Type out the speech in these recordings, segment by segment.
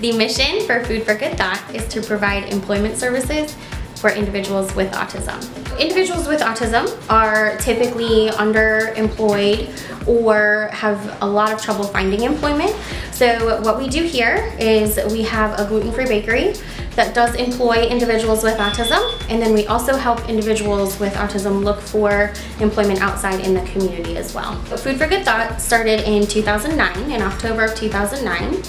The mission for Food for Good Thought is to provide employment services for individuals with autism. Individuals with autism are typically underemployed or have a lot of trouble finding employment. So what we do here is we have a gluten-free bakery that does employ individuals with autism and then we also help individuals with autism look for employment outside in the community as well. Food for Good Thought started in 2009, in October of 2009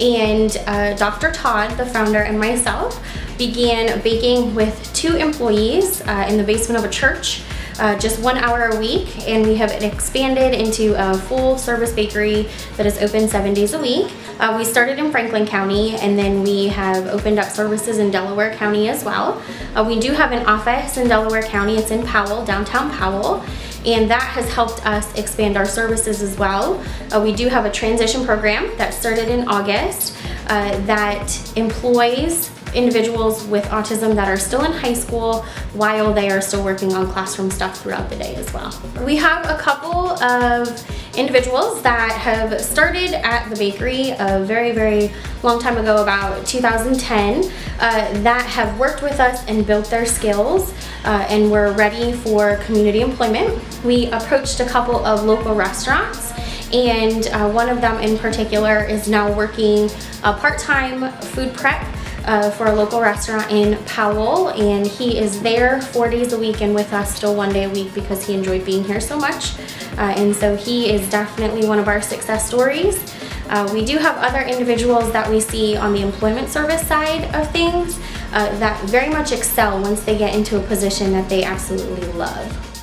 and uh, Dr. Todd, the founder, and myself began baking with two employees uh, in the basement of a church uh, just one hour a week and we have expanded into a full service bakery that is open seven days a week. Uh, we started in Franklin County and then we have opened up services in Delaware County as well. Uh, we do have an office in Delaware County, it's in Powell, downtown Powell and that has helped us expand our services as well. Uh, we do have a transition program that started in August uh, that employs individuals with autism that are still in high school while they are still working on classroom stuff throughout the day as well. We have a couple of individuals that have started at the bakery a very, very long time ago, about 2010, uh, that have worked with us and built their skills uh, and were ready for community employment. We approached a couple of local restaurants and uh, one of them in particular is now working a part-time food prep uh, for a local restaurant in Powell and he is there four days a week and with us still one day a week because he enjoyed being here so much. Uh, and so he is definitely one of our success stories. Uh, we do have other individuals that we see on the employment service side of things uh, that very much excel once they get into a position that they absolutely love.